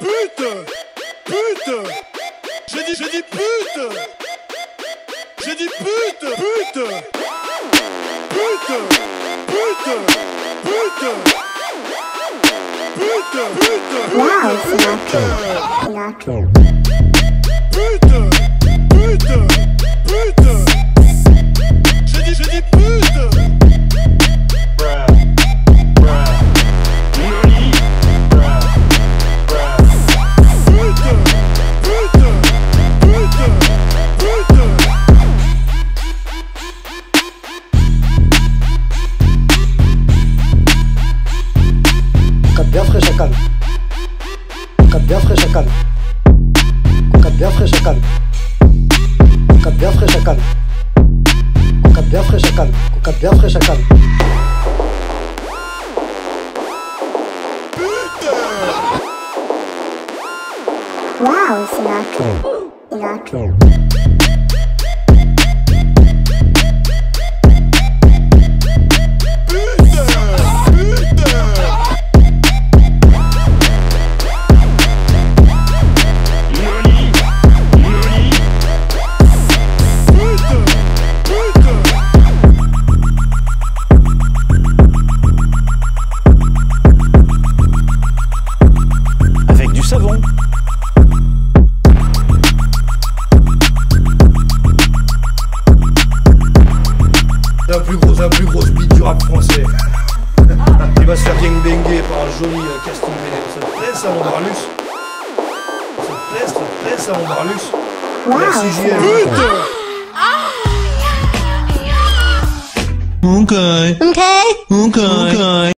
Pute Pute. J'ai dit, j'ai dit pute. J'ai dit pute Pute. Pute Pute Pute. Pute Pute Wow, Sinatra. Sinatra. Pute Pute Pute fraîche à bien à Cannes. Bien bien bien bien. Wow, c'est la la plus grosse, la plus grosse bite du rap français. Il va se faire gangbanger par un joli euh, casting. Ça te plaît ça mon Barlus Ça te plaît, ça te plaît ça mon Barlus Wow, Merci JL. Sinatra. Okay. Okay. Okay. Okay.